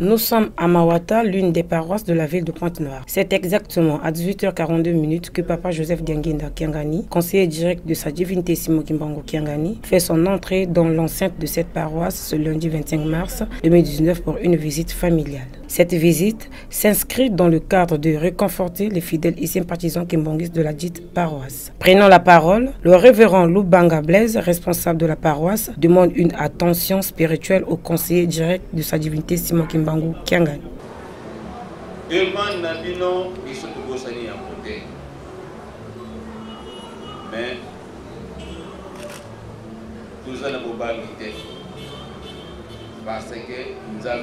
Nous sommes à Mawata, l'une des paroisses de la ville de Pointe-Noire. C'est exactement à 18h42 minutes que Papa Joseph Dianguinda Kiangani, conseiller direct de sa divinité Simo Kimbango Kiangani, fait son entrée dans l'enceinte de cette paroisse ce lundi 25 mars 2019 pour une visite familiale. Cette visite s'inscrit dans le cadre de réconforter les fidèles et sympathisants kimbongistes de la dite paroisse. Prenant la parole, le révérend Lubanga Blaise, responsable de la paroisse, demande une attention spirituelle au conseiller direct de sa divinité Simon Kimbangu te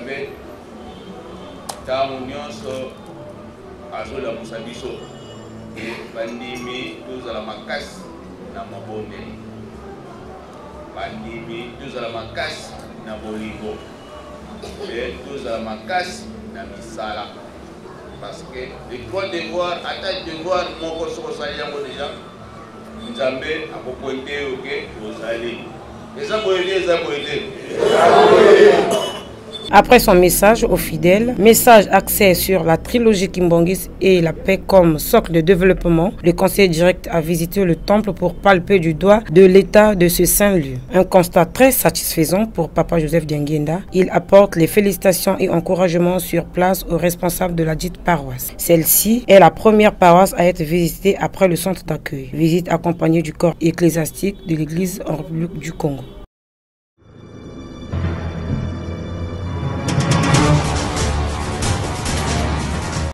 mais ntango nyonso azolamusa biso. Bandimi tozala makasi na mabondeli bandimi tozala makasi na bolingo. Mpe tozala makasi na misala. Parce que le droit devoir ata devoir moko soki osali yango deja nzambe akopointe yo ke ozali eza boye te eza boye te Après son message aux fidèles, message axé sur la trilogie Kimbongis et la paix comme socle de développement, le conseiller direct a visité le temple pour palper du doigt de l'état de ce saint lieu. Un constat très satisfaisant pour Papa Joseph Dianguenda. Il apporte les félicitations et encouragements sur place aux responsables de la dite paroisse. Celle-ci est la première paroisse à être visitée après le centre d'accueil. Visite accompagnée du corps ecclésiastique de l'Église en République du Congo.